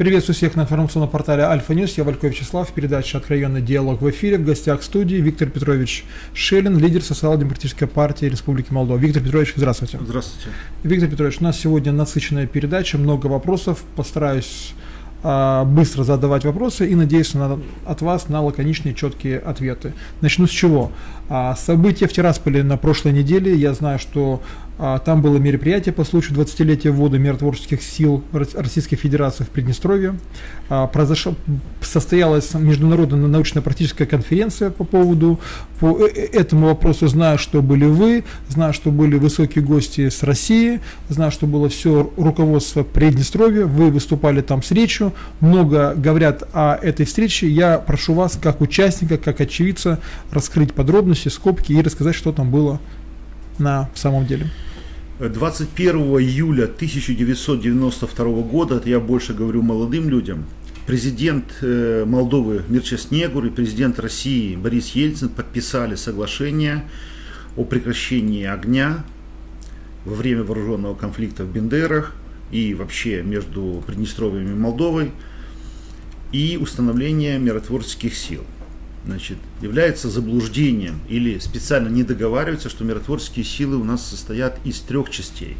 Приветствую всех на информационном портале Альфа Ньюс. Я Вальков Вячеслав. Передача «Откровенный диалог» в эфире. В гостях студии Виктор Петрович Шелин, лидер социал-демократической партии Республики Молдова. Виктор Петрович, здравствуйте. Здравствуйте. Виктор Петрович, у нас сегодня насыщенная передача, много вопросов. Постараюсь а, быстро задавать вопросы и надеюсь на, от вас на лаконичные четкие ответы. Начну с чего? А, события в Тирасполе на прошлой неделе. Я знаю, что там было мероприятие по случаю 20-летия ввода миротворческих сил Российской Федерации в Приднестровье. А, произошло, состоялась международная научно-практическая конференция по поводу по э, э, этому вопросу. Знаю, что были вы, знаю, что были высокие гости с России, знаю, что было все руководство Приднестровья. Вы выступали там с речью, много говорят о этой встрече. Я прошу вас, как участника, как очевидца, раскрыть подробности, скобки и рассказать, что там было на самом деле. 21 июля 1992 года, это я больше говорю молодым людям, президент э, Молдовы Мирча Снегур и президент России Борис Ельцин подписали соглашение о прекращении огня во время вооруженного конфликта в Бендерах и вообще между Приднестровьем и Молдовой и установление миротворческих сил значит, является заблуждением или специально не договаривается, что миротворческие силы у нас состоят из трех частей.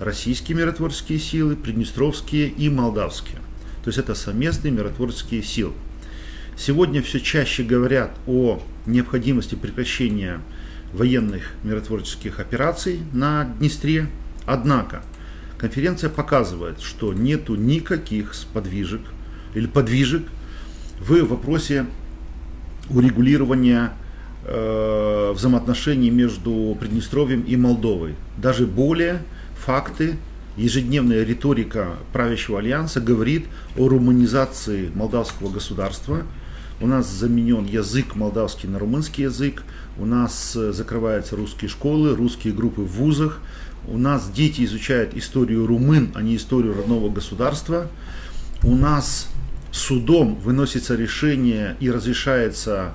Российские миротворческие силы, приднестровские и молдавские. То есть это совместные миротворческие силы. Сегодня все чаще говорят о необходимости прекращения военных миротворческих операций на Днестре. Однако конференция показывает, что нету никаких подвижек или подвижек в вопросе урегулирования э, взаимоотношений между Приднестровьем и Молдовой. Даже более факты, ежедневная риторика правящего альянса говорит о руманизации молдавского государства. У нас заменен язык молдавский на румынский язык, у нас э, закрываются русские школы, русские группы в вузах, у нас дети изучают историю румын, а не историю родного государства. У нас судом выносится решение и разрешается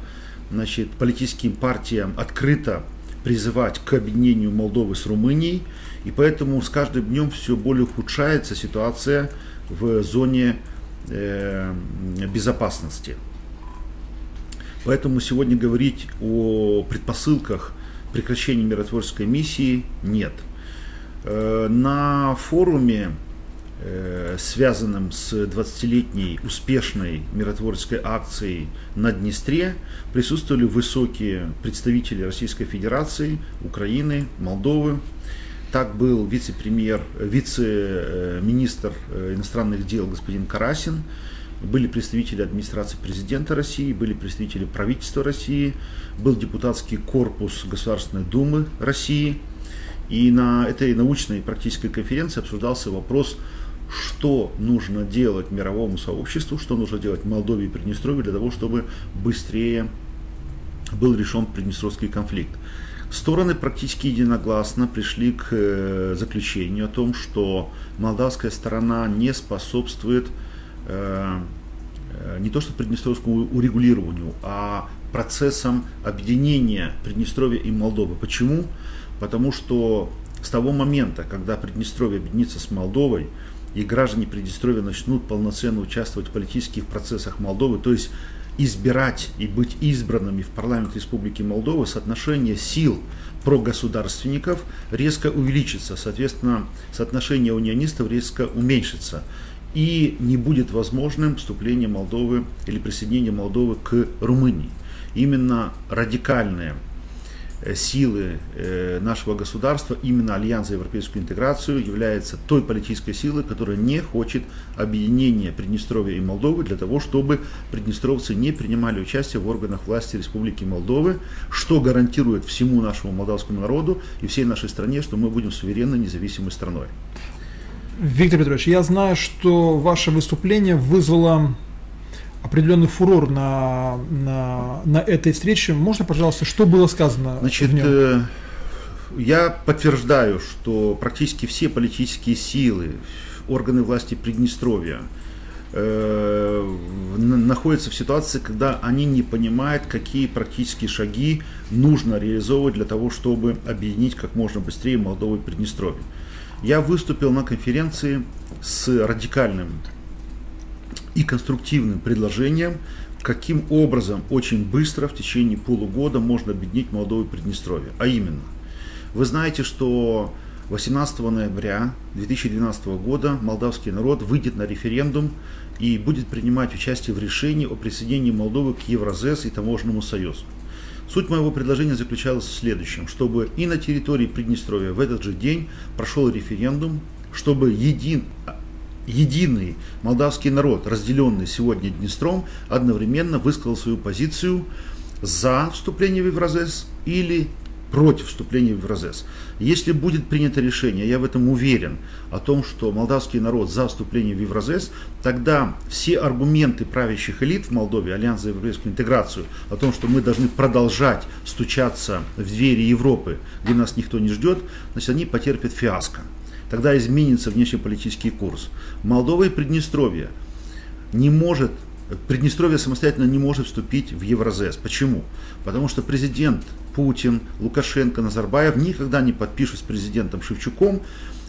значит, политическим партиям открыто призывать к объединению Молдовы с Румынией, и поэтому с каждым днем все более ухудшается ситуация в зоне э, безопасности. Поэтому сегодня говорить о предпосылках прекращения миротворческой миссии нет. Э, на форуме связанным с 20-летней успешной миротворческой акцией на Днестре, присутствовали высокие представители Российской Федерации, Украины, Молдовы. Так был вице-премьер, вице-министр э, иностранных дел господин Карасин, были представители администрации президента России, были представители правительства России, был депутатский корпус Государственной Думы России. И на этой научной и практической конференции обсуждался вопрос что нужно делать мировому сообществу, что нужно делать Молдове и Приднестровье для того, чтобы быстрее был решен Приднестровский конфликт. Стороны практически единогласно пришли к э, заключению о том, что молдавская сторона не способствует э, э, не то что приднестровскому урегулированию, а процессам объединения Приднестровья и Молдовы. Почему? Потому что с того момента, когда Приднестровье объединится с Молдовой, и граждане Приднестровья начнут полноценно участвовать в политических процессах Молдовы, то есть избирать и быть избранными в парламент Республики Молдова, соотношение сил прогосударственников резко увеличится, соответственно, соотношение унионистов резко уменьшится. И не будет возможным вступление Молдовы или присоединение Молдовы к Румынии. Именно радикальные силы э, нашего государства, именно Альянс за европейскую интеграцию является той политической силой, которая не хочет объединения Приднестровья и Молдовы для того, чтобы приднестровцы не принимали участие в органах власти Республики Молдовы, что гарантирует всему нашему молдавскому народу и всей нашей стране, что мы будем суверенной независимой страной. Виктор Петрович, я знаю, что ваше выступление вызвало определенный фурор на, на, на этой встрече. Можно, пожалуйста, что было сказано Значит, в нем? Э, я подтверждаю, что практически все политические силы, органы власти Приднестровья э, находятся в ситуации, когда они не понимают, какие практические шаги нужно реализовывать для того, чтобы объединить как можно быстрее Молдову и Приднестровье. Я выступил на конференции с радикальным и конструктивным предложением, каким образом очень быстро в течение полугода можно объединить Молдову и Приднестровье. А именно, вы знаете, что 18 ноября 2012 года молдавский народ выйдет на референдум и будет принимать участие в решении о присоединении Молдовы к Евразес и Таможенному союзу. Суть моего предложения заключалась в следующем, чтобы и на территории Приднестровья в этот же день прошел референдум, чтобы един, единый молдавский народ, разделенный сегодня Днестром, одновременно высказал свою позицию за вступление в ЕврАзЭС или против вступления в ЕврАзЭС. Если будет принято решение, я в этом уверен, о том, что молдавский народ за вступление в ЕврАзЭС, тогда все аргументы правящих элит в Молдове, Альянс за европейскую интеграцию, о том, что мы должны продолжать стучаться в двери Европы, где нас никто не ждет, значит, они потерпят фиаско. Тогда изменится внешнеполитический курс. Молдова и Приднестровье не может Приднестровье самостоятельно не может вступить в Евразес. Почему? Потому что президент Путин, Лукашенко, Назарбаев никогда не подпишут с президентом Шевчуком,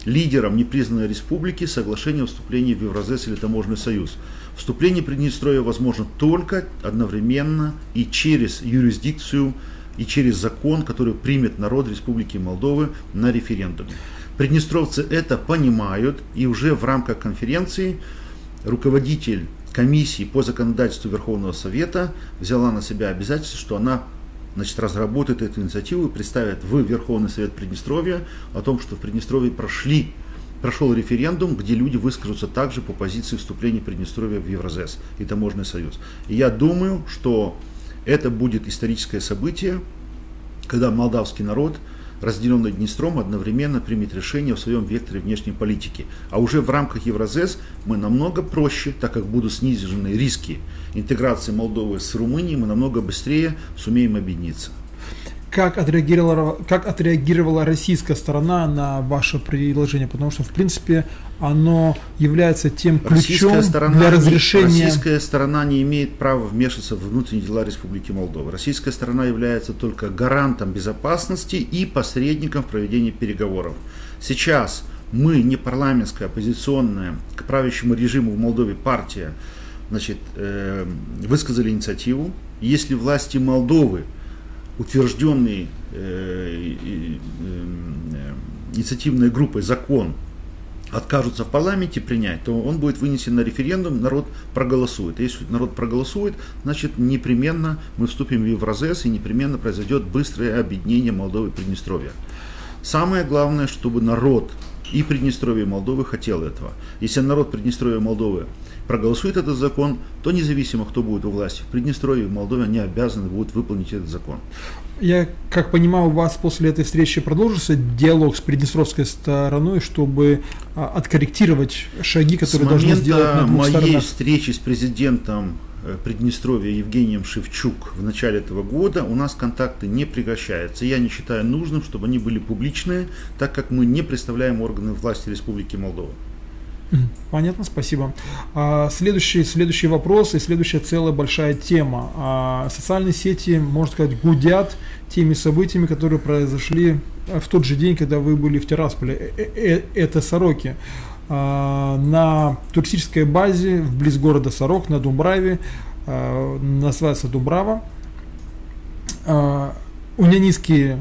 лидером непризнанной республики, соглашение о вступлении в Евразес или Таможенный союз. Вступление Приднестровья возможно только одновременно и через юрисдикцию, и через закон, который примет народ Республики Молдовы на референдуме. Приднестровцы это понимают, и уже в рамках конференции руководитель комиссии по законодательству Верховного Совета взяла на себя обязательство, что она значит, разработает эту инициативу и представит в Верховный Совет Приднестровья о том, что в Приднестровье прошли, прошел референдум, где люди выскажутся также по позиции вступления Приднестровья в Евразес и Таможенный союз. И я думаю, что это будет историческое событие, когда молдавский народ – разделенный Днестром, одновременно примет решение в своем векторе внешней политики. А уже в рамках Евразес мы намного проще, так как будут снижены риски интеграции Молдовы с Румынией, мы намного быстрее сумеем объединиться как отреагировала, как отреагировала российская сторона на ваше предложение, потому что, в принципе, оно является тем ключом для разрешения... Российская сторона не имеет права вмешиваться в внутренние дела Республики Молдова. Российская сторона является только гарантом безопасности и посредником в проведении переговоров. Сейчас мы, не парламентская, оппозиционная к правящему режиму в Молдове партия, значит, э, высказали инициативу. Если власти Молдовы утвержденный э, э, инициативной группой закон откажутся в парламенте принять, то он будет вынесен на референдум, народ проголосует. Если народ проголосует, значит непременно мы вступим в Евразес и непременно произойдет быстрое объединение Молдовы и Приднестровья. Самое главное, чтобы народ и Приднестровья и Молдовы хотел этого. Если народ Приднестровья и Молдовы проголосует этот закон, то независимо, кто будет у власти в Приднестровье, в Молдове, они обязаны будут выполнить этот закон. Я, как понимаю, у вас после этой встречи продолжится диалог с приднестровской стороной, чтобы а, откорректировать шаги, которые с должны сделать на моей сторонах. встречи с президентом Приднестровья Евгением Шевчук в начале этого года у нас контакты не прекращаются. Я не считаю нужным, чтобы они были публичные, так как мы не представляем органы власти Республики Молдова. Понятно, спасибо. А, следующий, следующий вопрос и следующая целая большая тема. А, социальные сети, можно сказать, гудят теми событиями, которые произошли в тот же день, когда вы были в Тирасполе. Э, э, это Сороки. А, на туристической базе вблизи города Сорок, на Думбраве, называется Дубрава, унионистские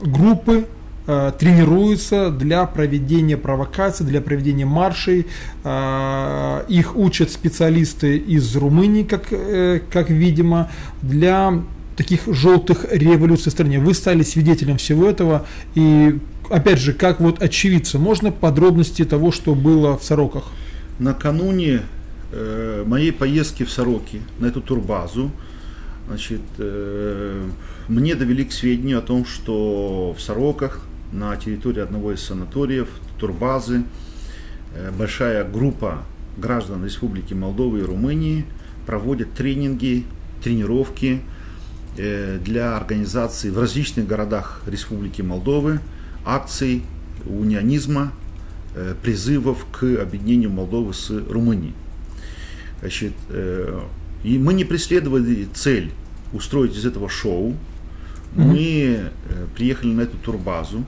группы Э, тренируются для проведения провокаций, для проведения маршей. Э, их учат специалисты из Румынии, как, э, как видимо, для таких желтых революций в стране. Вы стали свидетелем всего этого. И опять же, как вот очевидцы, можно подробности того, что было в Сороках? Накануне э, моей поездки в Сороки на эту турбазу, значит, э, мне довели к сведению о том, что в Сороках на территории одного из санаториев, турбазы, э, большая группа граждан Республики Молдовы и Румынии проводят тренинги, тренировки э, для организации в различных городах Республики Молдовы акций унионизма, э, призывов к объединению Молдовы с Румынией. Значит, и мы не преследовали цель устроить из этого шоу. Мы приехали на эту турбазу,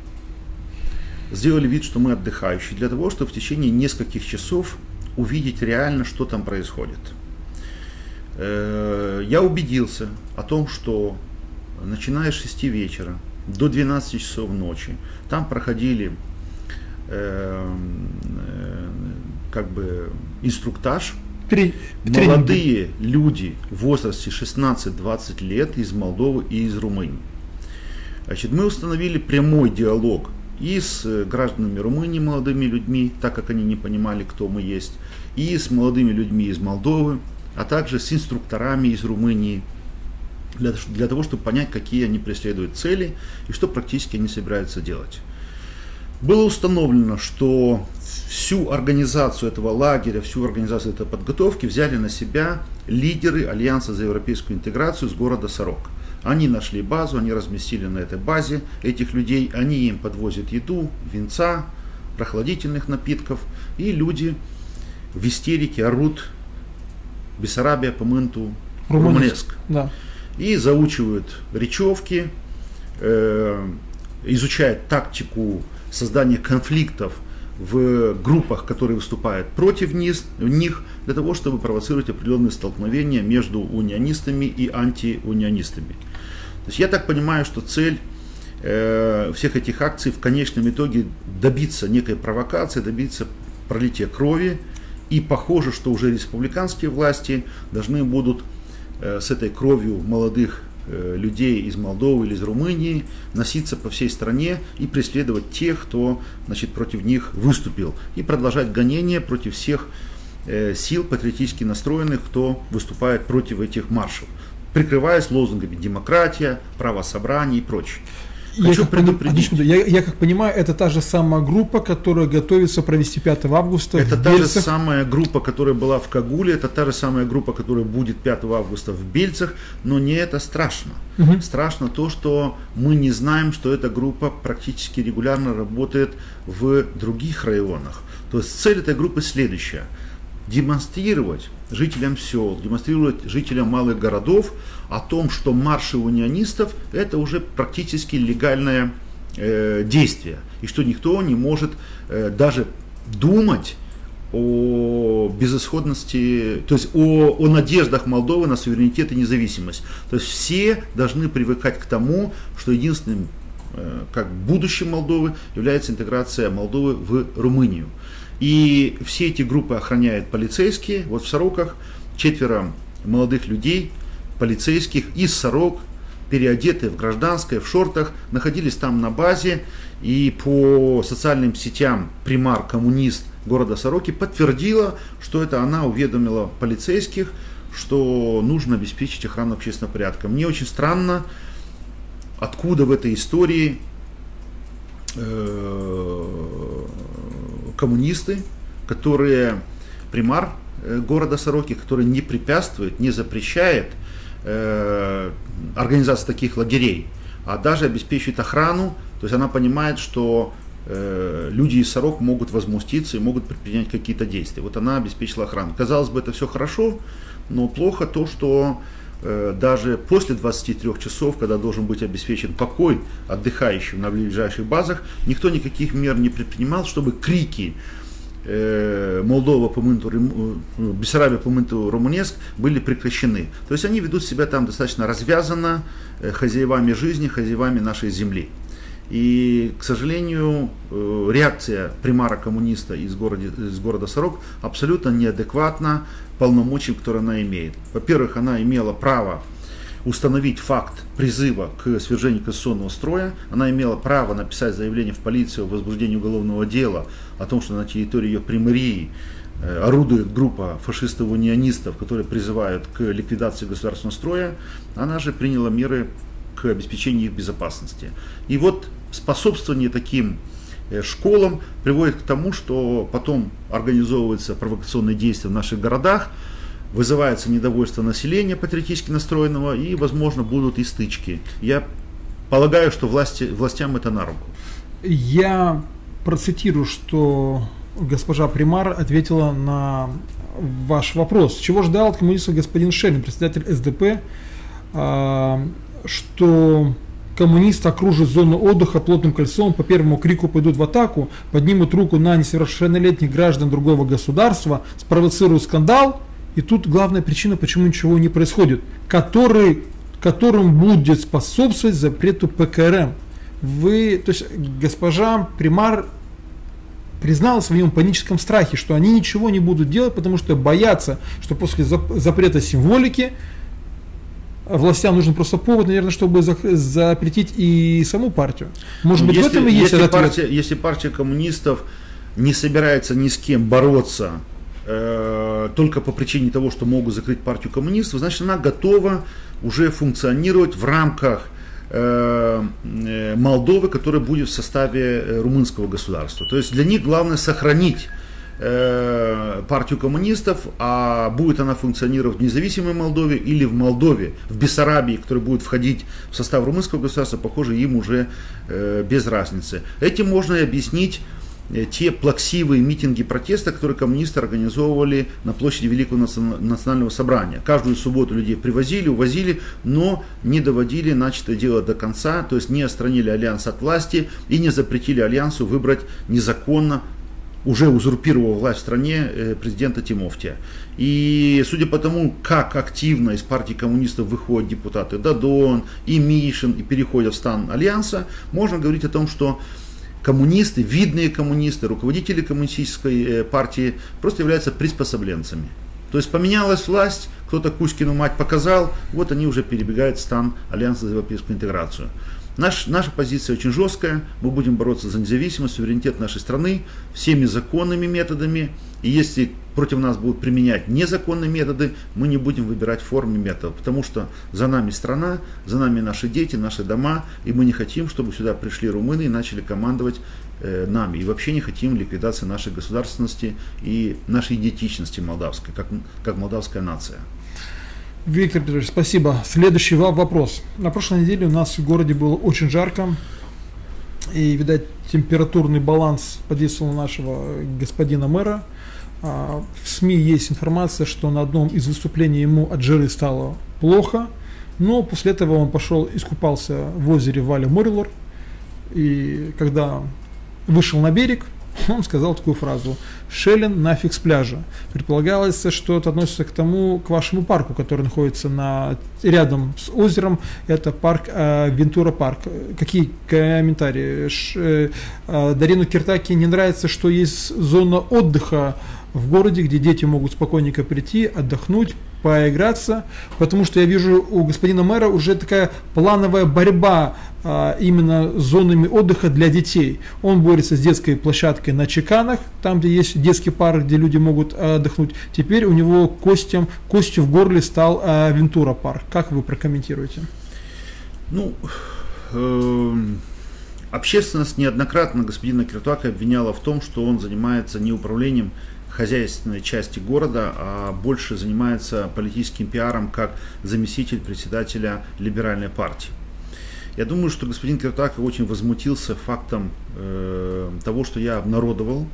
сделали вид, что мы отдыхающие, для того, чтобы в течение нескольких часов увидеть реально, что там происходит. Э, я убедился о том, что начиная с 6 вечера до 12 часов ночи там проходили э, э, как бы инструктаж. Три, Молодые люди в возрасте 16-20 лет из Молдовы и из Румынии. Значит, мы установили прямой диалог и с гражданами Румынии, молодыми людьми, так как они не понимали, кто мы есть, и с молодыми людьми из Молдовы, а также с инструкторами из Румынии, для, для того, чтобы понять, какие они преследуют цели и что практически они собираются делать. Было установлено, что всю организацию этого лагеря, всю организацию этой подготовки взяли на себя лидеры Альянса за европейскую интеграцию с города Сорок. Они нашли базу, они разместили на этой базе этих людей, они им подвозят еду, венца, прохладительных напитков, и люди в истерике орут Бессарабия, Помынту, Румынеск. Да. И заучивают речевки, э, изучают тактику создания конфликтов в группах, которые выступают против них, для того, чтобы провоцировать определенные столкновения между унионистами и антиунионистами. То есть я так понимаю, что цель э, всех этих акций в конечном итоге добиться некой провокации, добиться пролития крови, и похоже, что уже республиканские власти должны будут с этой кровью молодых э, людей из Молдовы или из Румынии носиться по всей стране и преследовать тех, кто значит, против них выступил. И продолжать гонения против всех э, сил патриотически настроенных, кто выступает против этих маршев, прикрываясь лозунгами демократия, право собраний и прочее. Хочу я предупредить. Я, я как понимаю, это та же самая группа, которая готовится провести 5 августа. Это та Бельцах. же самая группа, которая была в Кагуле, это та же самая группа, которая будет 5 августа в Бельцах, но не это страшно. Угу. Страшно то, что мы не знаем, что эта группа практически регулярно работает в других районах. То есть цель этой группы следующая демонстрировать жителям сел, демонстрировать жителям малых городов о том, что марши унионистов это уже практически легальное э, действие, и что никто не может э, даже думать о безысходности, то есть о, о надеждах Молдовы на суверенитет и независимость. То есть все должны привыкать к тому, что единственным э, как будущим Молдовы является интеграция Молдовы в Румынию. И все эти группы охраняют полицейские. Вот в Сороках четверо молодых людей, полицейских из Сорок, переодетые в гражданское, в шортах, находились там на базе. И по социальным сетям примар, коммунист города Сороки подтвердила, что это она уведомила полицейских, что нужно обеспечить охрану общественного порядка. Мне очень странно, откуда в этой истории э, коммунисты, которые примар э, города Сороки, который не препятствует, не запрещает э, организации таких лагерей, а даже обеспечивает охрану. То есть она понимает, что э, люди из Сорок могут возмуститься и могут предпринять какие-то действия. Вот она обеспечила охрану. Казалось бы, это все хорошо, но плохо то, что даже после 23 часов, когда должен быть обеспечен покой отдыхающим на ближайших базах, никто никаких мер не предпринимал, чтобы крики э, Молдова по мынту, э, Бессарабия по мынту Румунеск были прекращены. То есть они ведут себя там достаточно развязанно, хозяевами жизни, хозяевами нашей земли. И, к сожалению, реакция примара коммуниста из города, из города Сорок абсолютно неадекватна полномочий, которые она имеет. Во-первых, она имела право установить факт призыва к свержению конституционного строя. Она имела право написать заявление в полицию о возбуждении уголовного дела о том, что на территории ее примарии э, орудует группа фашистов-унионистов, которые призывают к ликвидации государственного строя. Она же приняла меры к обеспечению их безопасности. И вот способствование таким школам приводит к тому, что потом организовываются провокационные действия в наших городах, вызывается недовольство населения патриотически настроенного и, возможно, будут и стычки. Я полагаю, что власти, властям это на руку. Я процитирую, что госпожа Примар ответила на ваш вопрос. Чего ждал от коммунистов господин Шелин, председатель СДП, а, что коммунисты окружат зону отдыха плотным кольцом, по первому крику пойдут в атаку, поднимут руку на несовершеннолетних граждан другого государства, спровоцируют скандал, и тут главная причина, почему ничего не происходит, который, которым будет способствовать запрету ПКРМ. Вы, то есть госпожа Примар признала в своем паническом страхе, что они ничего не будут делать, потому что боятся, что после запрета символики властям нужен просто повод, наверное, чтобы запретить и саму партию. Может быть, если, в этом и есть если партия, ответ. если партия коммунистов не собирается ни с кем бороться э, только по причине того, что могут закрыть партию коммунистов, значит, она готова уже функционировать в рамках э, э Молдовы, которая будет в составе э, румынского государства. То есть для них главное сохранить Э, партию коммунистов, а будет она функционировать в независимой Молдове или в Молдове, в Бессарабии, которая будет входить в состав румынского государства, похоже, им уже э, без разницы. Этим можно и объяснить э, те плаксивые митинги протеста, которые коммунисты организовывали на площади Великого национального собрания. Каждую субботу людей привозили, увозили, но не доводили начатое дело до конца, то есть не отстранили альянс от власти и не запретили альянсу выбрать незаконно уже узурпировал власть в стране э, президента Тимофтия. И судя по тому, как активно из партии коммунистов выходят депутаты Дадон и Мишин и переходят в стан Альянса, можно говорить о том, что коммунисты, видные коммунисты, руководители коммунистической э, партии просто являются приспособленцами. То есть поменялась власть, кто-то Кузькину мать показал, вот они уже перебегают в стан Альянса за европейскую интеграцию. Наш, наша позиция очень жесткая, мы будем бороться за независимость, суверенитет нашей страны всеми законными методами. И если против нас будут применять незаконные методы, мы не будем выбирать формы методов, потому что за нами страна, за нами наши дети, наши дома, и мы не хотим, чтобы сюда пришли румыны и начали командовать э, нами. И вообще не хотим ликвидации нашей государственности и нашей идентичности молдавской, как, как молдавская нация. Виктор Петрович, спасибо. Следующий вопрос. На прошлой неделе у нас в городе было очень жарко. И, видать, температурный баланс подействовал на нашего господина мэра. А, в СМИ есть информация, что на одном из выступлений ему от жиры стало плохо. Но после этого он пошел, искупался в озере Валя Морилор. И когда вышел на берег, он сказал такую фразу «Шеллен нафиг с пляжа». Предполагалось, что это относится к тому, к вашему парку, который находится на, рядом с озером. Это парк э, Вентура парк. Какие комментарии? Ш, э, э, Дарину Киртаки не нравится, что есть зона отдыха в городе, где дети могут спокойненько прийти, отдохнуть, поиграться, потому что я вижу у господина мэра уже такая плановая борьба а, именно с зонами отдыха для детей. Он борется с детской площадкой на Чеканах, там, где есть детский парк, где люди могут отдохнуть. Теперь у него костям, костью в горле стал а, Вентура парк. Как вы прокомментируете? Ну, э, общественность неоднократно господина Киртуака обвиняла в том, что он занимается не управлением хозяйственной части города, а больше занимается политическим пиаром как заместитель председателя либеральной партии. Я думаю, что господин Киртак очень возмутился фактом э, того, что я обнародовал,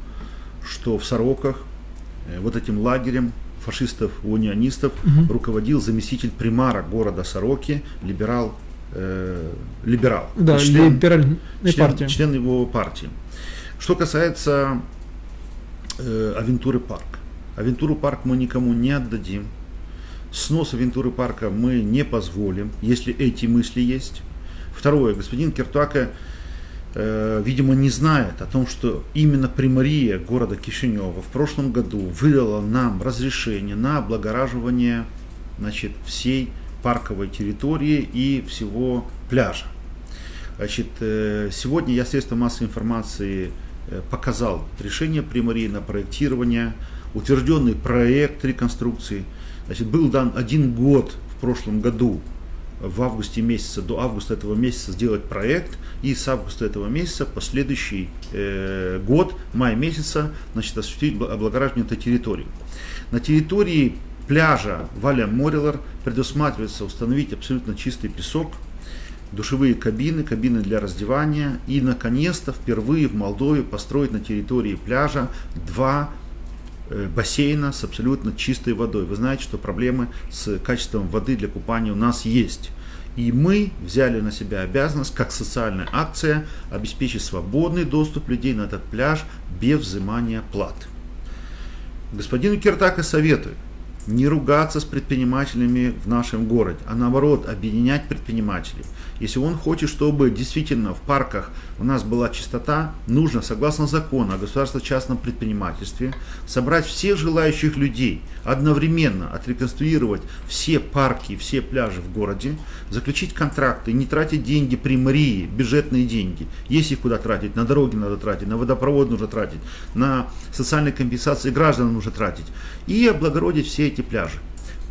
что в Сороках э, вот этим лагерем фашистов-унионистов угу. руководил заместитель примара города Сороки, либерал, э, либерал. Да, член, либеральной член, партии. член его партии. Что касается э, Авентуры парк. Авентуру парк мы никому не отдадим. Снос Авентуры парка мы не позволим, если эти мысли есть. Второе, господин Киртуака, э, видимо, не знает о том, что именно примария города Кишинева в прошлом году выдала нам разрешение на облагораживание значит, всей парковой территории и всего пляжа. Значит, э, сегодня я средства массовой информации показал решение примарии на проектирование, утвержденный проект реконструкции. Значит, был дан один год в прошлом году, в августе месяца, до августа этого месяца сделать проект, и с августа этого месяца, последующий э, год, май месяца, значит, осуществить облагораживание этой территории. На территории пляжа Валя Морилар предусматривается установить абсолютно чистый песок, душевые кабины, кабины для раздевания и, наконец-то, впервые в Молдове построить на территории пляжа два э, бассейна с абсолютно чистой водой. Вы знаете, что проблемы с качеством воды для купания у нас есть. И мы взяли на себя обязанность, как социальная акция, обеспечить свободный доступ людей на этот пляж без взимания платы. Господину Киртака советую не ругаться с предпринимателями в нашем городе, а наоборот объединять предпринимателей. Если он хочет, чтобы действительно в парках у нас была чистота, нужно, согласно закону о государственно-частном предпринимательстве, собрать всех желающих людей, одновременно отреконструировать все парки, все пляжи в городе, заключить контракты, не тратить деньги при мэрии, бюджетные деньги. Есть их куда тратить, на дороги надо тратить, на водопровод нужно тратить, на социальные компенсации граждан нужно тратить. И облагородить все эти пляжи.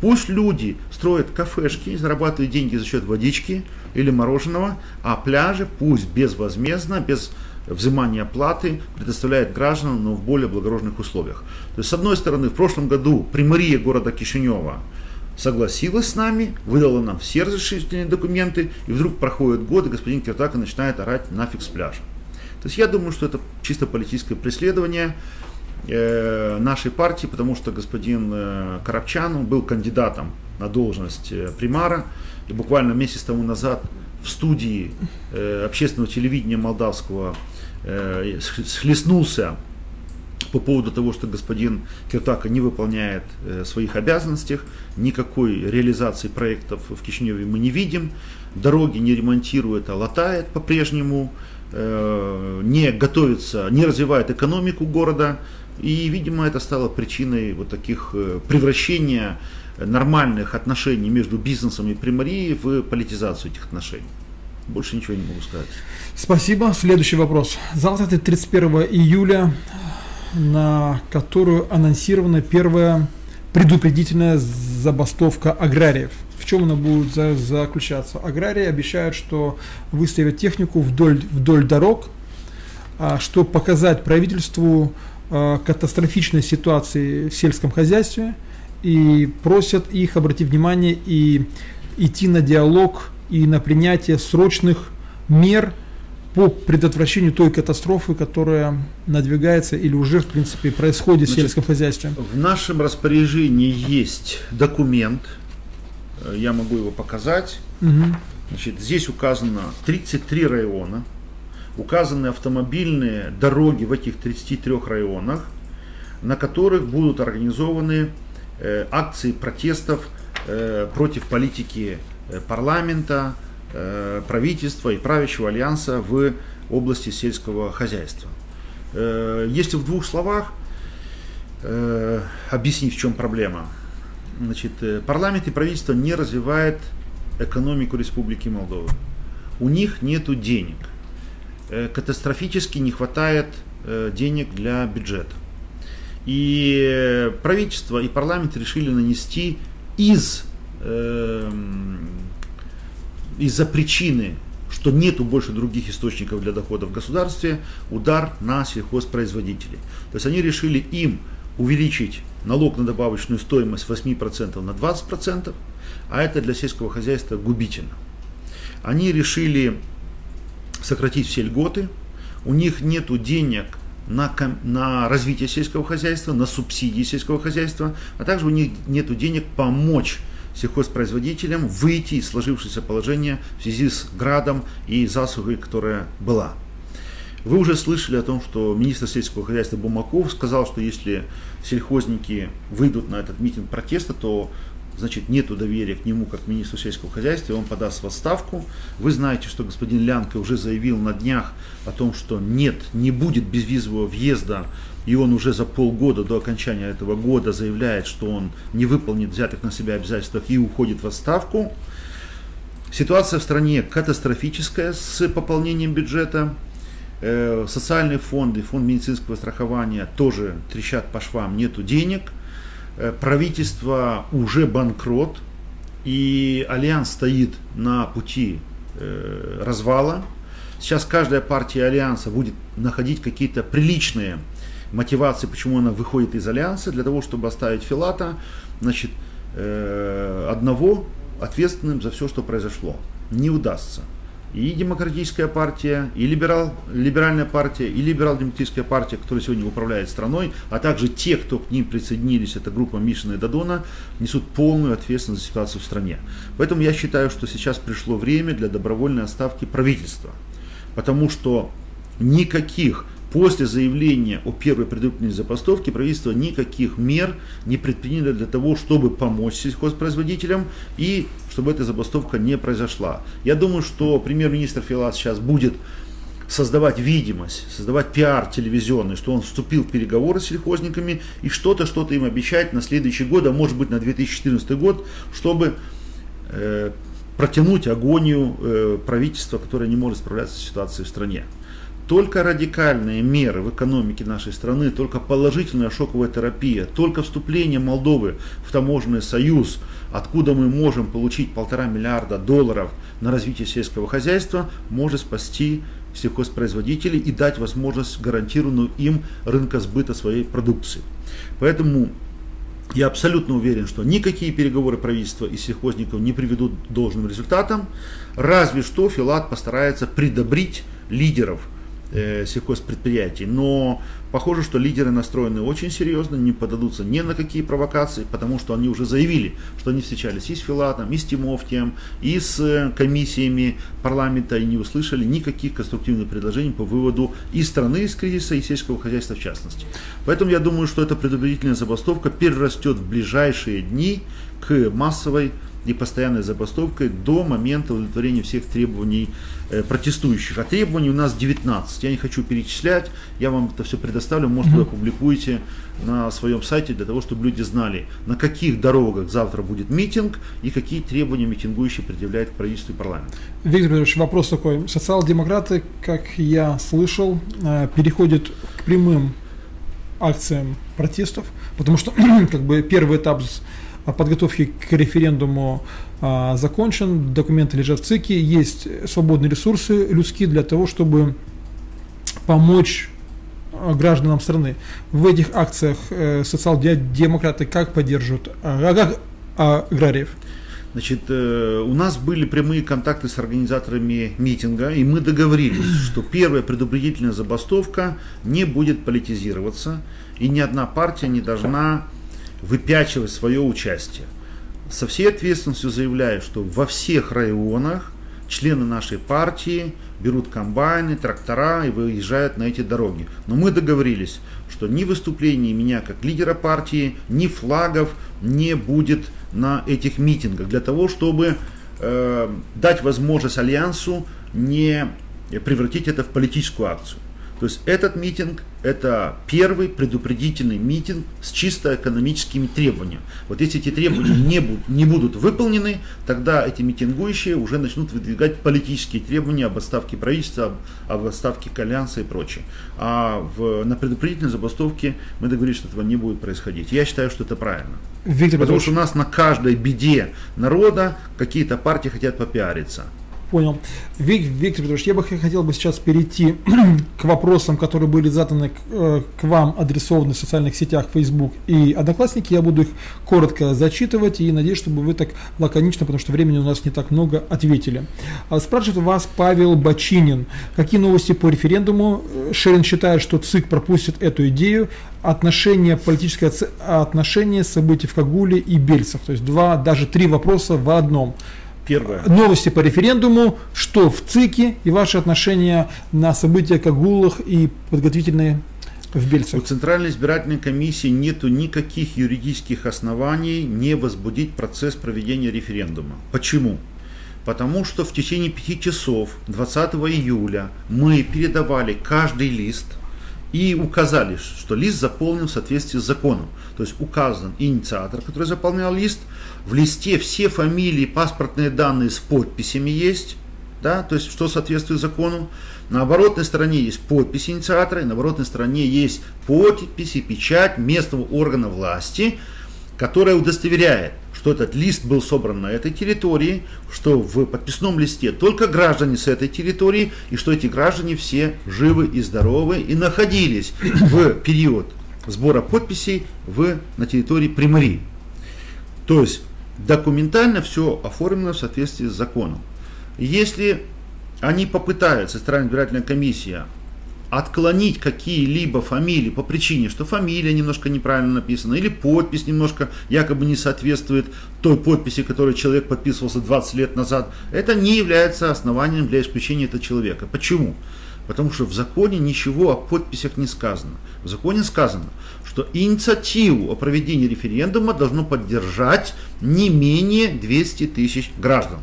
Пусть люди строят кафешки, зарабатывают деньги за счет водички или мороженого, а пляжи пусть безвозмездно, без взимания платы предоставляет гражданам, но в более благородных условиях. То есть, с одной стороны, в прошлом году примария города Кишинева согласилась с нами, выдала нам все разрешительные документы, и вдруг проходит год, и господин Киртака начинает орать нафиг с пляжа. То есть я думаю, что это чисто политическое преследование. Э, нашей партии, потому что господин э, Карабчан был кандидатом на должность э, примара. И буквально месяц тому назад в студии общественного телевидения молдавского схлестнулся по поводу того, что господин Киртака не выполняет своих обязанностей, никакой реализации проектов в Кишиневе мы не видим, дороги не ремонтирует, а латает по-прежнему, не готовится, не развивает экономику города, и, видимо, это стало причиной вот таких э, превращения нормальных отношений между бизнесом и примарией в политизацию этих отношений. Больше ничего не могу сказать. Спасибо. Следующий вопрос. Завтра 31 июля, на которую анонсирована первая предупредительная забастовка аграриев. В чем она будет за, заключаться? Аграрии обещают, что выставят технику вдоль, вдоль дорог, а, чтобы показать правительству, катастрофичной ситуации в сельском хозяйстве и просят их обратить внимание и идти на диалог и на принятие срочных мер по предотвращению той катастрофы, которая надвигается или уже, в принципе, происходит Значит, в сельском хозяйстве. В нашем распоряжении есть документ, э, я могу его показать. Угу. Значит, здесь указано 33 района, указаны автомобильные дороги в этих 33 районах, на которых будут организованы э, акции протестов э, против политики э, парламента, э, правительства и правящего альянса в области сельского хозяйства. Э, если в двух словах э, объяснить, в чем проблема. Значит, э, парламент и правительство не развивает экономику Республики Молдова. У них нет денег. Э, катастрофически не хватает э, денег для бюджета. И правительство и парламент решили нанести из, э, из-за причины, что нету больше других источников для доходов в государстве, удар на сельхозпроизводителей. То есть они решили им увеличить налог на добавочную стоимость с 8% на 20%, а это для сельского хозяйства губительно. Они решили сократить все льготы, у них нет денег на, на развитие сельского хозяйства, на субсидии сельского хозяйства, а также у них нет денег помочь сельхозпроизводителям выйти из сложившегося положения в связи с градом и засухой, которая была. Вы уже слышали о том, что министр сельского хозяйства Бумаков сказал, что если сельхозники выйдут на этот митинг протеста, то значит, нет доверия к нему как министру сельского хозяйства, и он подаст в отставку. Вы знаете, что господин Лянко уже заявил на днях о том, что нет, не будет безвизового въезда, и он уже за полгода до окончания этого года заявляет, что он не выполнит взятых на себя обязательств и уходит в отставку. Ситуация в стране катастрофическая с пополнением бюджета. Э, социальные фонды, фонд медицинского страхования тоже трещат по швам, нету денег – правительство уже банкрот, и Альянс стоит на пути э, развала. Сейчас каждая партия Альянса будет находить какие-то приличные мотивации, почему она выходит из Альянса, для того, чтобы оставить Филата, значит, э, одного ответственным за все, что произошло. Не удастся. И демократическая партия, и либерал, либеральная партия, и либерал-демократическая партия, которая сегодня управляет страной, а также те, кто к ним присоединились, это группа Мишина и Дадона, несут полную ответственность за ситуацию в стране. Поэтому я считаю, что сейчас пришло время для добровольной отставки правительства. Потому что никаких После заявления о первой предупредительной забастовке правительство никаких мер не предприняло для того, чтобы помочь сельхозпроизводителям и чтобы эта забастовка не произошла. Я думаю, что премьер-министр Филат сейчас будет создавать видимость, создавать пиар телевизионный, что он вступил в переговоры с сельхозниками и что-то, что-то им обещать на следующий год, а может быть на 2014 год, чтобы э, протянуть агонию э, правительства, которое не может справляться с ситуацией в стране. Только радикальные меры в экономике нашей страны, только положительная шоковая терапия, только вступление Молдовы в таможенный союз, откуда мы можем получить полтора миллиарда долларов на развитие сельского хозяйства, может спасти сельхозпроизводителей и дать возможность гарантированную им рынка сбыта своей продукции. Поэтому я абсолютно уверен, что никакие переговоры правительства и сельхозников не приведут к должным результатам, разве что Филат постарается придобрить лидеров э, сельхозпредприятий. Но похоже, что лидеры настроены очень серьезно, не подадутся ни на какие провокации, потому что они уже заявили, что они встречались и с Филатом, и с Тимофтием, и с э, комиссиями парламента, и не услышали никаких конструктивных предложений по выводу и страны из кризиса, и сельского хозяйства в частности. Поэтому я думаю, что эта предупредительная забастовка перерастет в ближайшие дни к массовой и постоянной забастовкой до момента удовлетворения всех требований э, протестующих. А требований у нас 19. Я не хочу перечислять, я вам это все предоставлю, может вы опубликуете на своем сайте для того, чтобы люди знали, на каких дорогах завтра будет митинг и какие требования митингующие предъявляют к правительству и парламенту. Виктор Петрович, вопрос такой. Социал-демократы, как я слышал, э, переходят к прямым акциям протестов, потому что как бы первый этап подготовки к референдуму а, закончен, документы лежат в ЦИКе, есть свободные ресурсы людские для того, чтобы помочь а, гражданам страны. В этих акциях э, социал-демократы как поддерживают а, аграриев? Значит, э, у нас были прямые контакты с организаторами митинга, и мы договорились, что первая предупредительная забастовка не будет политизироваться, и ни одна партия не должна выпячивать свое участие. Со всей ответственностью заявляю, что во всех районах члены нашей партии берут комбайны, трактора и выезжают на эти дороги. Но мы договорились, что ни выступлений меня как лидера партии, ни флагов не будет на этих митингах для того, чтобы э, дать возможность Альянсу не превратить это в политическую акцию. То есть этот митинг – это первый предупредительный митинг с чисто экономическими требованиями. Вот если эти требования не, будут, не будут выполнены, тогда эти митингующие уже начнут выдвигать политические требования об отставке правительства, об отставке Альянса и прочее. А в, на предупредительной забастовке мы договорились, что этого не будет происходить. Я считаю, что это правильно. Виктор Потому Петрович. что у нас на каждой беде народа какие-то партии хотят попиариться. Понял. Виктор Петрович, я бы хотел бы сейчас перейти к вопросам, которые были заданы к, э, вам, адресованы в социальных сетях Facebook и Одноклассники. Я буду их коротко зачитывать и надеюсь, чтобы вы так лаконично, потому что времени у нас не так много, ответили. А, спрашивает вас Павел Бочинин. Какие новости по референдуму? Шерин считает, что ЦИК пропустит эту идею. Отношение, политическое отношение событий в Кагуле и Бельцах. То есть два, даже три вопроса в одном. Первое. Новости по референдуму, что в ЦИКе и ваши отношения на события Кагулах и подготовительные в Бельцах. У Центральной избирательной комиссии нет никаких юридических оснований не возбудить процесс проведения референдума. Почему? Потому что в течение пяти часов 20 июля мы передавали каждый лист и указали, что лист заполнен в соответствии с законом. То есть указан инициатор, который заполнял лист, в листе все фамилии, паспортные данные с подписями есть, да, то есть что соответствует закону. На оборотной стороне есть подпись инициатора, и на оборотной стороне есть подпись и печать местного органа власти, которая удостоверяет, что этот лист был собран на этой территории, что в подписном листе только граждане с этой территории, и что эти граждане все живы и здоровы и находились в период сбора подписей в, на территории Примории. То есть документально все оформлено в соответствии с законом. Если они попытаются, Центральная избирательная комиссия, отклонить какие-либо фамилии по причине, что фамилия немножко неправильно написана, или подпись немножко якобы не соответствует той подписи, которой человек подписывался 20 лет назад, это не является основанием для исключения этого человека. Почему? Потому что в законе ничего о подписях не сказано. В законе сказано, что инициативу о проведении референдума должно поддержать не менее 200 тысяч граждан.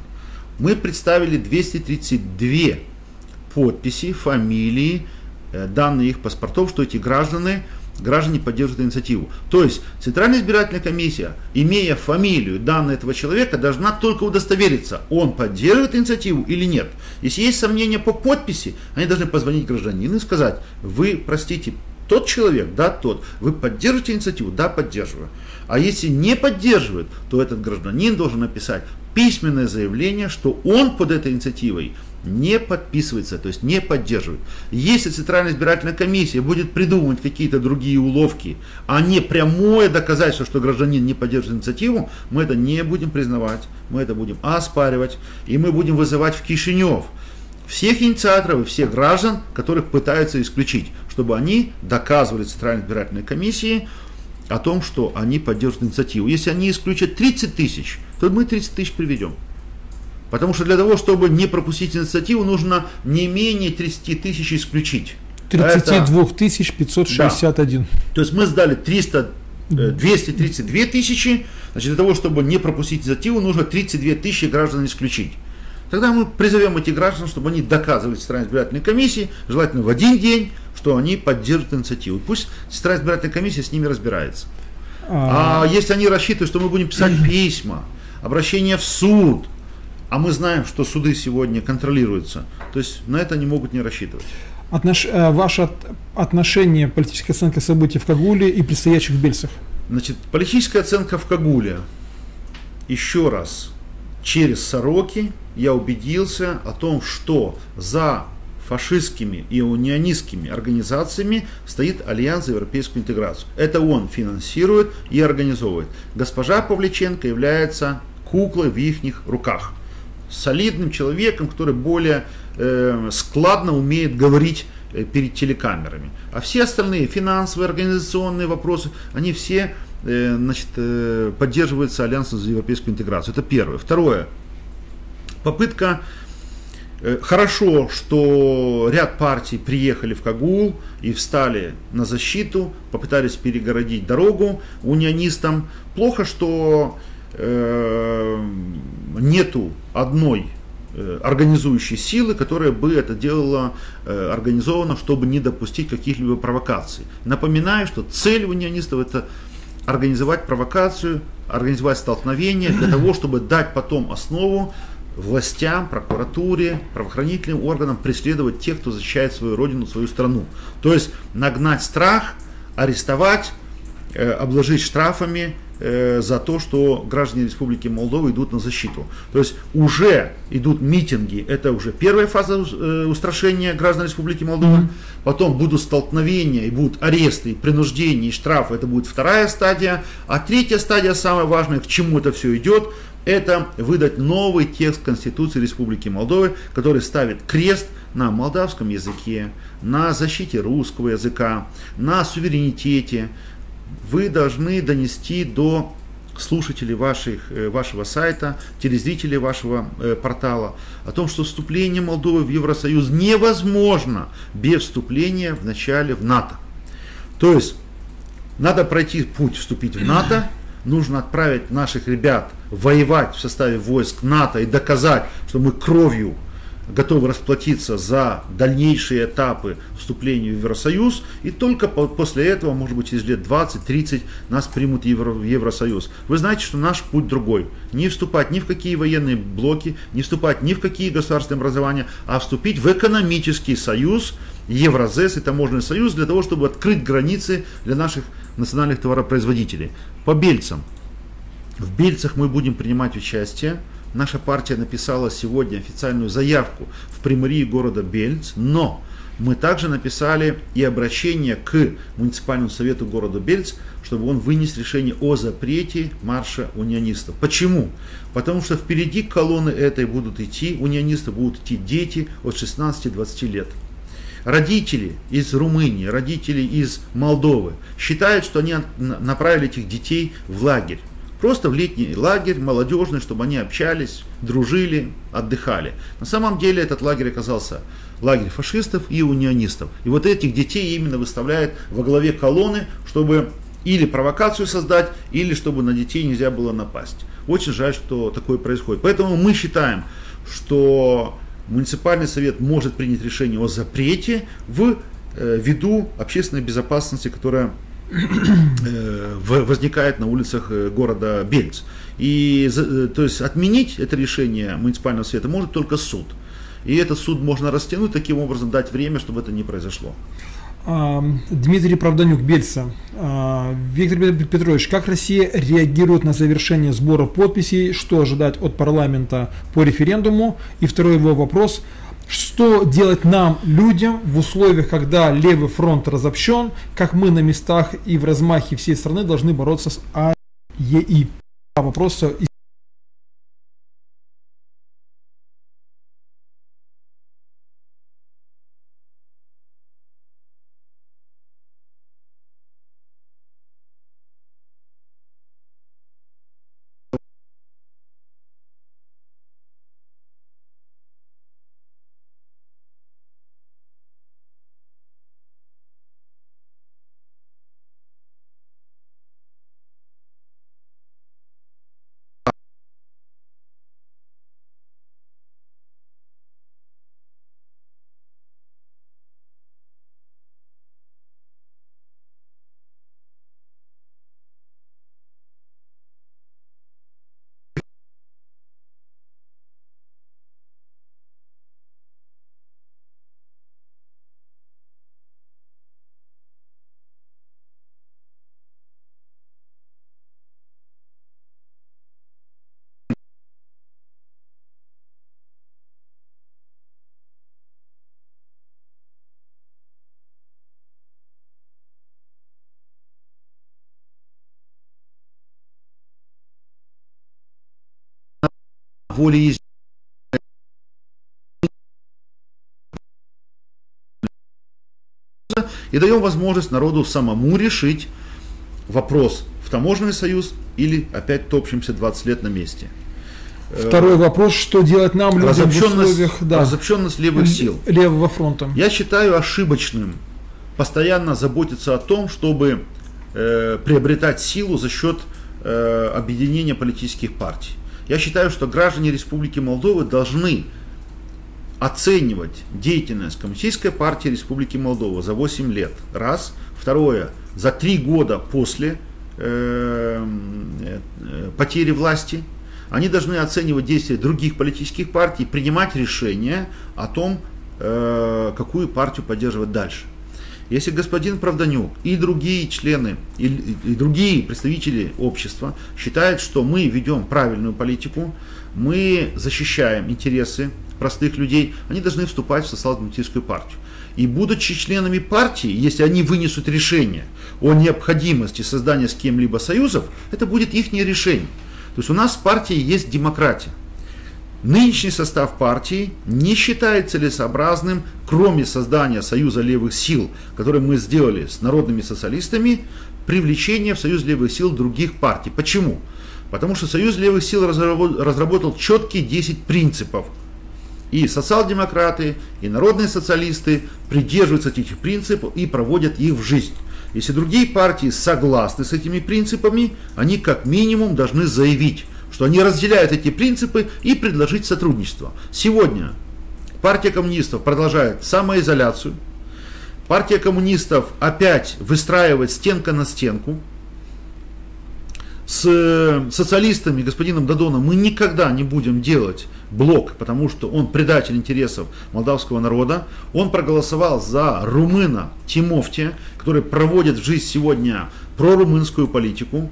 Мы представили 232 подписи, фамилии, Э, данные их паспортов, что эти граждане, граждане поддерживают инициативу. То есть Центральная избирательная комиссия, имея фамилию данные этого человека, должна только удостовериться, он поддерживает инициативу или нет. Если есть сомнения по подписи, они должны позвонить гражданину и сказать, вы, простите, тот человек, да, тот, вы поддерживаете инициативу, да, поддерживаю. А если не поддерживает, то этот гражданин должен написать письменное заявление, что он под этой инициативой не подписывается, то есть не поддерживает. Если Центральная избирательная комиссия будет придумывать какие-то другие уловки, а не прямое доказательство, что гражданин не поддерживает инициативу, мы это не будем признавать, мы это будем оспаривать, и мы будем вызывать в Кишинев всех инициаторов и всех граждан, которых пытаются исключить, чтобы они доказывали Центральной избирательной комиссии о том, что они поддерживают инициативу. Если они исключат 30 тысяч, то мы 30 тысяч приведем. Потому что для того, чтобы не пропустить инициативу, нужно не менее 30 тысяч исключить. 32 тысяч 561. Да. То есть мы сдали 300, 232 э, тысячи, значит, для того, чтобы не пропустить инициативу, нужно 32 тысячи граждан исключить. Тогда мы призовем этих граждан, чтобы они доказывали Центральной избирательной комиссии, желательно в один день, что они поддерживают инициативу. Пусть Центральная избирательная комиссия с ними разбирается. А, а если они рассчитывают, что мы будем писать письма, обращения в суд, а мы знаем, что суды сегодня контролируются. То есть на это они могут не рассчитывать. Отнош... Э, ваше отношение, политическая оценка событий в Кагуле и предстоящих в Бельцах? Значит, политическая оценка в Кагуле. Еще раз, через сороки я убедился о том, что за фашистскими и унионистскими организациями стоит Альянс за европейскую интеграцию. Это он финансирует и организовывает. Госпожа Павличенко является куклой в их руках солидным человеком, который более э, складно умеет говорить э, перед телекамерами. А все остальные финансовые, организационные вопросы, они все значит, э, поддерживаются Альянсом за европейскую интеграцию. Это первое. Второе. Попытка э, Хорошо, что ряд партий приехали в Кагул и встали на защиту, попытались перегородить дорогу унионистам. Плохо, что Э, нету одной э, организующей силы, которая бы это делала э, организованно, чтобы не допустить каких-либо провокаций. Напоминаю, что цель унионистов это организовать провокацию, организовать столкновение для того, чтобы дать потом основу властям, прокуратуре, правоохранительным органам преследовать тех, кто защищает свою родину, свою страну. То есть нагнать страх, арестовать, обложить штрафами, Э, за то, что граждане Республики Молдова идут на защиту. То есть уже идут митинги, это уже первая фаза э, устрашения граждан Республики Молдова, mm-hmm. потом будут столкновения, и будут аресты, и принуждения, и штрафы, это будет вторая стадия, а третья стадия, самая важная, к чему это все идет, это выдать новый текст Конституции Республики Молдовы, который ставит крест на молдавском языке, на защите русского языка, на суверенитете, вы должны донести до слушателей ваших, э, вашего сайта, телезрителей вашего э, портала о том, что вступление Молдовы в Евросоюз невозможно без вступления в начале в НАТО. То есть надо пройти путь вступить в НАТО, нужно отправить наших ребят воевать в составе войск НАТО и доказать, что мы кровью готовы расплатиться за дальнейшие этапы вступления в Евросоюз, и только после этого, может быть, через лет 20-30 нас примут в Евросоюз. Вы знаете, что наш путь другой. Не вступать ни в какие военные блоки, не вступать ни в какие государственные образования, а вступить в экономический союз, Евразес и таможенный союз для того, чтобы открыть границы для наших национальных товаропроизводителей. По Бельцам. В Бельцах мы будем принимать участие. Наша партия написала сегодня официальную заявку в примарии города Бельц, но мы также написали и обращение к муниципальному совету города Бельц, чтобы он вынес решение о запрете марша унионистов. Почему? Потому что впереди колонны этой будут идти, унионисты будут идти дети от 16-20 лет. Родители из Румынии, родители из Молдовы считают, что они направили этих детей в лагерь. Просто в летний лагерь, молодежный, чтобы они общались, дружили, отдыхали. На самом деле этот лагерь оказался лагерь фашистов и унионистов. И вот этих детей именно выставляют во главе колонны, чтобы или провокацию создать, или чтобы на детей нельзя было напасть. Очень жаль, что такое происходит. Поэтому мы считаем, что муниципальный совет может принять решение о запрете в э, виду общественной безопасности, которая возникает на улицах э, города Бельц. И то есть отменить это решение муниципального совета может только суд. И этот суд можно растянуть, таким образом дать время, чтобы это не произошло. Дмитрий Правданюк, Бельца. А, Виктор Петрович, как Россия реагирует на завершение сбора подписей? Что ожидать от парламента по референдуму? И второй его вопрос. Что делать нам, людям, в условиях, когда левый фронт разобщен, как мы на местах и в размахе всей страны должны бороться с АЕИ? Вопрос воле и даем возможность народу самому решить вопрос в таможенный союз или опять топчемся 20 лет на месте. Второй вопрос, что делать нам, людям разобщенность, в условиях да, разобщенность левых сил. Левого фронта. Я считаю ошибочным постоянно заботиться о том, чтобы э, приобретать силу за счет э, объединения политических партий. Я считаю, что граждане Республики Молдова должны оценивать деятельность Коммунистической партии Республики Молдова за 8 лет. Раз. Второе. За 3 года после э, э, потери власти. Они должны оценивать действия других политических партий, принимать решения о том, э, какую партию поддерживать дальше. Если господин Правданюк и другие члены, и, и другие представители общества считают, что мы ведем правильную политику, мы защищаем интересы простых людей, они должны вступать в социал-демократическую партию. И будучи членами партии, если они вынесут решение о необходимости создания с кем-либо союзов, это будет их решение. То есть у нас в партии есть демократия. Нынешний состав партии не считает целесообразным, кроме создания Союза левых сил, который мы сделали с народными социалистами, привлечение в Союз левых сил других партий. Почему? Потому что Союз левых сил разработал четкие 10 принципов. И социал-демократы, и народные социалисты придерживаются этих принципов и проводят их в жизнь. Если другие партии согласны с этими принципами, они как минимум должны заявить, что они разделяют эти принципы и предложить сотрудничество. Сегодня партия коммунистов продолжает самоизоляцию, партия коммунистов опять выстраивает стенка на стенку, с социалистами, господином Дадоном, мы никогда не будем делать блок, потому что он предатель интересов молдавского народа. Он проголосовал за румына Тимофтия, который проводит в жизнь сегодня прорумынскую политику.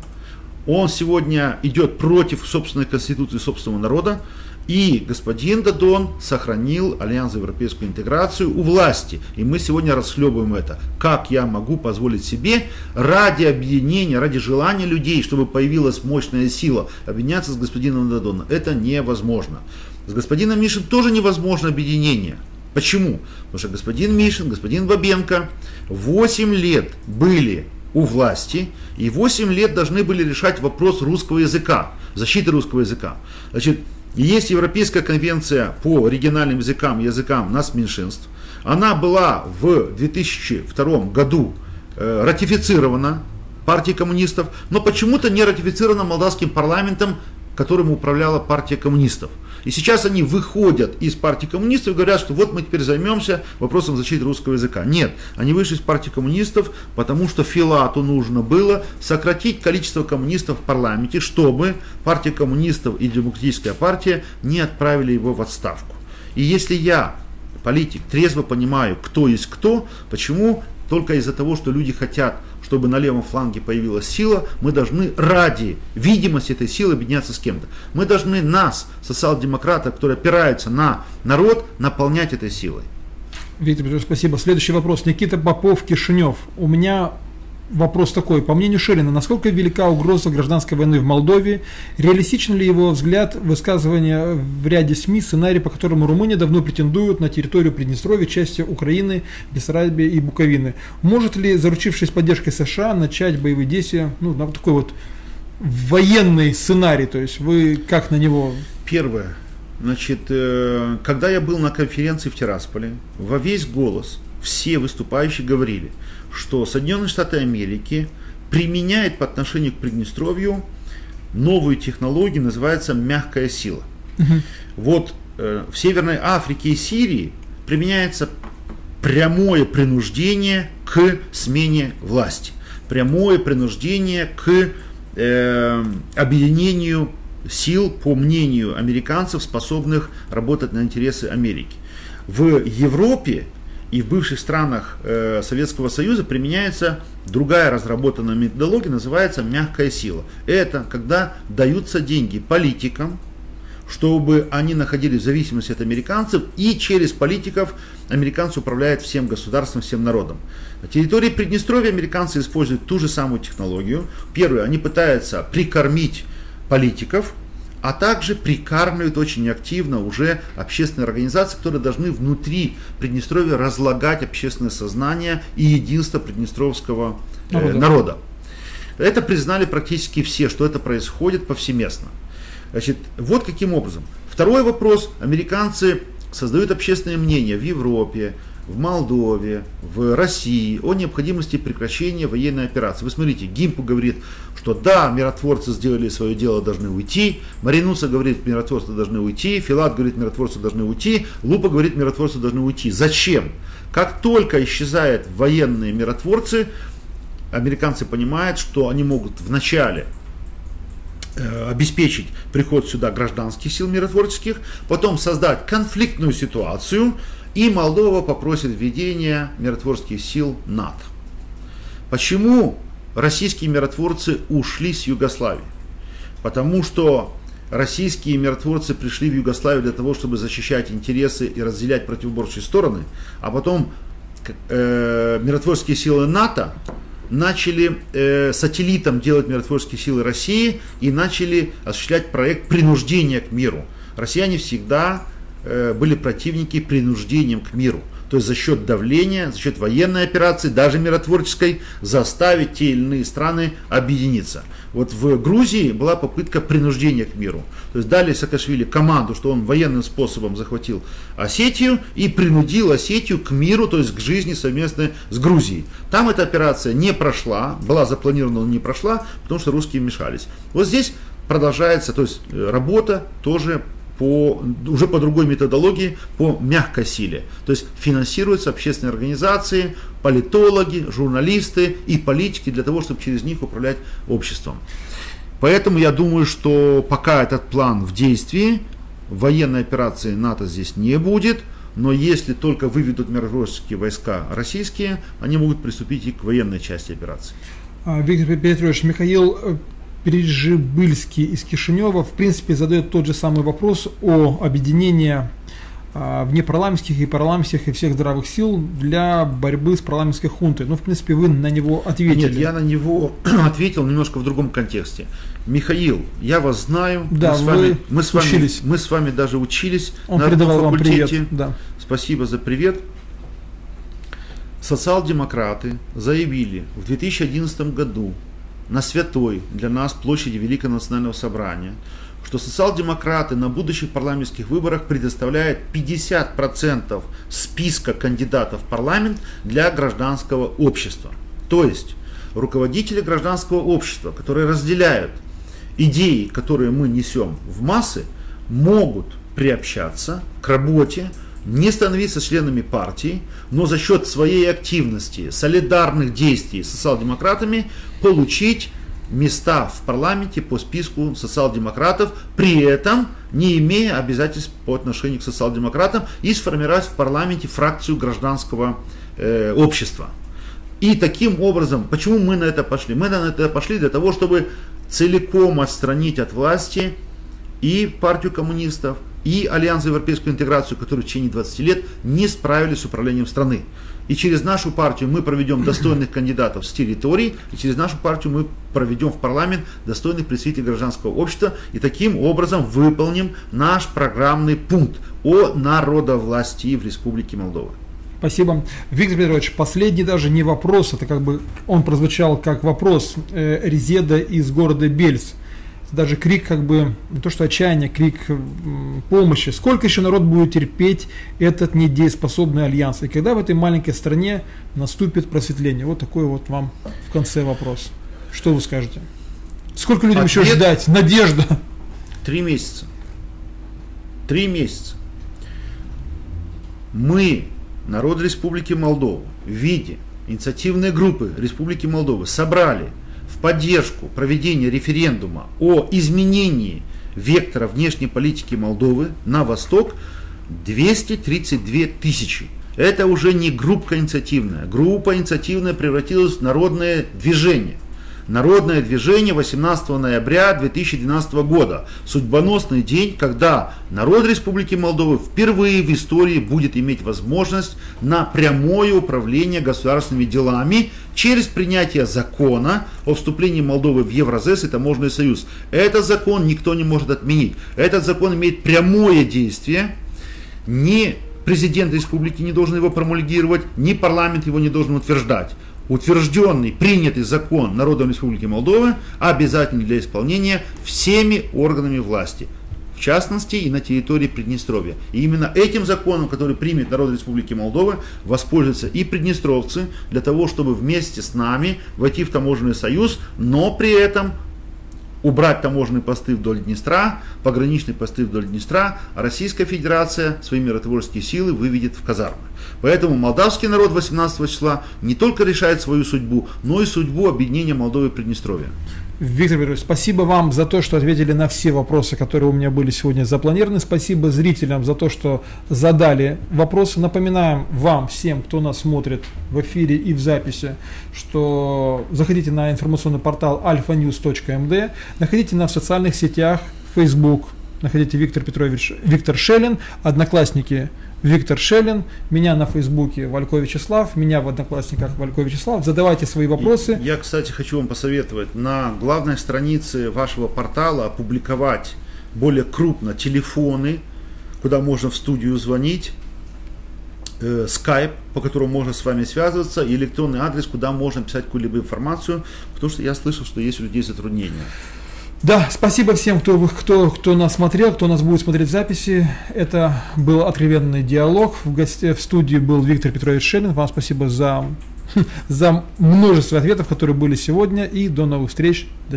Он сегодня идет против собственной конституции собственного народа. И господин Дадон сохранил Альянс за европейскую интеграцию у власти. И мы сегодня расхлебываем это. Как я могу позволить себе ради объединения, ради желания людей, чтобы появилась мощная сила, объединяться с господином Дадоном? Это невозможно. С господином Мишин тоже невозможно объединение. Почему? Потому что господин Мишин, господин Бабенко 8 лет были у власти и 8 лет должны были решать вопрос русского языка, защиты русского языка. Значит, есть Европейская конвенция по региональным языкам, языкам нас меньшинств. Она была в 2002 году э, ратифицирована партией коммунистов, но почему-то не ратифицирована молдавским парламентом, которым управляла партия коммунистов. И сейчас они выходят из партии коммунистов и говорят, что вот мы теперь займемся вопросом защиты русского языка. Нет, они вышли из партии коммунистов, потому что Филату нужно было сократить количество коммунистов в парламенте, чтобы партия коммунистов и демократическая партия не отправили его в отставку. И если я политик, трезво понимаю, кто есть кто, почему только из-за того, что люди хотят чтобы на левом фланге появилась сила, мы должны ради видимости этой силы объединяться с кем-то. Мы должны нас, социал-демократов, которые опираются на народ, наполнять этой силой. Виктор Петрович, спасибо. Следующий вопрос. Никита Попов, Кишинев. У меня вопрос такой. По мнению Шерина, насколько велика угроза гражданской войны в Молдове? Реалистичен ли его взгляд высказывания в ряде СМИ, сценарий, по которому Румыния давно претендует на территорию Приднестровья, части Украины, Бессарабии и Буковины? Может ли, заручившись поддержкой США, начать боевые действия, ну, на такой вот военный сценарий, то есть вы как на него? Первое. Значит, э, когда я был на конференции в Тирасполе, во весь голос все выступающие говорили – что Соединенные Штаты Америки применяет по отношению к Приднестровью новую технологию, называется мягкая сила. Угу. Вот э, в Северной Африке и Сирии применяется прямое принуждение к смене власти, прямое принуждение к э, объединению сил, по мнению американцев, способных работать на интересы Америки. В Европе и в бывших странах э, Советского Союза применяется другая разработанная методология, называется мягкая сила. Это когда даются деньги политикам, чтобы они находились в зависимости от американцев, и через политиков американцы управляют всем государством, всем народом. На территории Приднестровья американцы используют ту же самую технологию. Первое, они пытаются прикормить политиков, а также прикармливают очень активно уже общественные организации, которые должны внутри Приднестровья разлагать общественное сознание и единство приднестровского э, народа. Это признали практически все, что это происходит повсеместно. Значит, вот каким образом. Второй вопрос. Американцы создают общественное мнение в Европе, в Молдове, в России о необходимости прекращения военной операции. Вы смотрите, Гимпу говорит, что да, миротворцы сделали свое дело, должны уйти. Маринуса говорит, миротворцы должны уйти. Филат говорит, миротворцы должны уйти. Лупа говорит, миротворцы должны уйти. Зачем? Как только исчезают военные миротворцы, американцы понимают, что они могут вначале э, обеспечить приход сюда гражданских сил миротворческих, потом создать конфликтную ситуацию, и Молдова попросит введения миротворческих сил НАТО. Почему российские миротворцы ушли с Югославии? Потому что российские миротворцы пришли в Югославию для того, чтобы защищать интересы и разделять противоборческие стороны, а потом э, миротворческие силы НАТО начали э, сателлитом делать миротворческие силы России и начали осуществлять проект принуждения к миру. Россияне всегда были противники принуждением к миру. То есть за счет давления, за счет военной операции, даже миротворческой, заставить те или иные страны объединиться. Вот в Грузии была попытка принуждения к миру. То есть дали Саакашвили команду, что он военным способом захватил Осетию и принудил Осетию к миру, то есть к жизни совместно с Грузией. Там эта операция не прошла, была запланирована, но не прошла, потому что русские мешались. Вот здесь продолжается, то есть э, работа тоже по, уже по другой методологии, по мягкой силе. То есть финансируются общественные организации, политологи, журналисты и политики для того, чтобы через них управлять обществом. Поэтому я думаю, что пока этот план в действии, военной операции НАТО здесь не будет, но если только выведут миротворческие войска российские, они могут приступить и к военной части операции. А, Виктор Петрович, Михаил э, Прижибыльский из Кишинева, в принципе, задает тот же самый вопрос о объединении а, внепарламентских и парламентских и всех здравых сил для борьбы с парламентской хунтой. Ну, в принципе, вы на него ответили. Нет, я на него ответил немножко в другом контексте. Михаил, я вас знаю. Да, мы с вами, мы с вами, учились. мы с вами даже учились Он на передавал одном вам факультете. привет. Да. Спасибо за привет. Социал-демократы заявили в 2011 году на святой для нас площади Великого Национального Собрания, что социал-демократы на будущих парламентских выборах предоставляют 50% списка кандидатов в парламент для гражданского общества. То есть руководители гражданского общества, которые разделяют идеи, которые мы несем в массы, могут приобщаться к работе, не становиться членами партии, но за счет своей активности, солидарных действий с социал-демократами получить места в парламенте по списку социал-демократов, при этом не имея обязательств по отношению к социал-демократам и сформировать в парламенте фракцию гражданского э, общества. И таким образом, почему мы на это пошли? Мы на это пошли для того, чтобы целиком отстранить от власти и партию коммунистов, и Альянс за европейскую интеграцию, которые в течение 20 лет не справились с управлением страны. И через нашу партию мы проведем достойных кандидатов с территорий, и через нашу партию мы проведем в парламент достойных представителей гражданского общества, и таким образом выполним наш программный пункт о народовластии в Республике Молдова. Спасибо. Виктор Петрович, последний даже не вопрос, это как бы он прозвучал как вопрос э, Резеда из города Бельс. Даже крик как бы, не то что отчаяние, крик помощи. Сколько еще народ будет терпеть этот недееспособный альянс? И когда в этой маленькой стране наступит просветление? Вот такой вот вам в конце вопрос. Что вы скажете? Сколько людям еще Ответ- ждать? Надежда. Три месяца. Три месяца. Мы, народ Республики Молдова, в виде инициативной группы Республики Молдова собрали поддержку проведения референдума о изменении вектора внешней политики Молдовы на восток 232 тысячи. Это уже не группа инициативная. Группа инициативная превратилась в народное движение. Народное движение 18 ноября 2012 года. Судьбоносный день, когда народ Республики Молдовы впервые в истории будет иметь возможность на прямое управление государственными делами через принятие закона о вступлении Молдовы в Евразес и Таможенный союз. Этот закон никто не может отменить. Этот закон имеет прямое действие. Ни президент республики не должен его промульгировать, ни парламент его не должен утверждать утвержденный, принятый закон народом Республики Молдова обязательно для исполнения всеми органами власти, в частности и на территории Приднестровья. И именно этим законом, который примет народ Республики Молдова, воспользуются и приднестровцы для того, чтобы вместе с нами войти в таможенный союз, но при этом убрать таможенные посты вдоль Днестра, пограничные посты вдоль Днестра, а Российская Федерация свои миротворческие силы выведет в казармы. Поэтому молдавский народ 18 числа не только решает свою судьбу, но и судьбу объединения Молдовы и Приднестровья. Виктор Петрович, спасибо вам за то, что ответили на все вопросы, которые у меня были сегодня запланированы. Спасибо зрителям за то, что задали вопросы. Напоминаем вам, всем, кто нас смотрит в эфире и в записи, что заходите на информационный портал alphanews.md, находите нас в социальных сетях, Facebook, находите Виктор Петрович, Виктор Шелин, Одноклассники Виктор Шелин, меня на Фейсбуке Валько Вячеслав, меня в Одноклассниках Валько Вячеслав. Задавайте свои вопросы. Я, кстати, хочу вам посоветовать на главной странице вашего портала опубликовать более крупно телефоны, куда можно в студию звонить, э, скайп, по которому можно с вами связываться, и электронный адрес, куда можно писать какую-либо информацию, потому что я слышал, что есть у людей затруднения. Да, спасибо всем, кто, кто, кто нас смотрел, кто нас будет смотреть в записи. Это был откровенный диалог. В, гости, в студии был Виктор Петрович Шелин. Вам спасибо за, за множество ответов, которые были сегодня. И до новых встреч. До